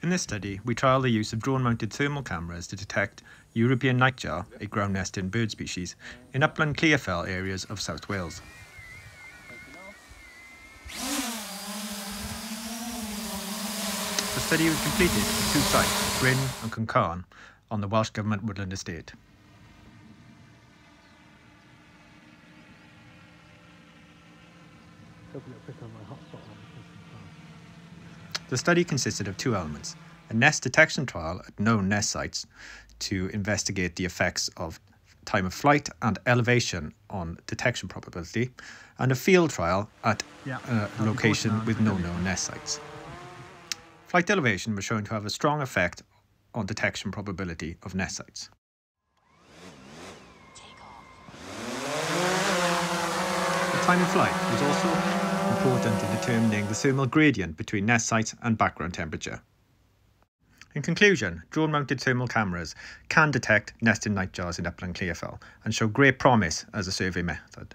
In this study, we trial the use of drone-mounted thermal cameras to detect European nightjar, a ground-nesting bird species, in upland clearfell areas of South Wales. The study was completed at two sites, Bryn and Cwmcarn, on the Welsh Government Woodland Estate. The study consisted of two elements a nest detection trial at known nest sites to investigate the effects of time of flight and elevation on detection probability, and a field trial at yeah, uh, a location with no known nest sites. Flight elevation was shown to have a strong effect on detection probability of nest sites. The time of flight was also important in determining the thermal gradient between nest sites and background temperature. In conclusion, drone-mounted thermal cameras can detect nesting nightjars in upland clearfell and show great promise as a survey method.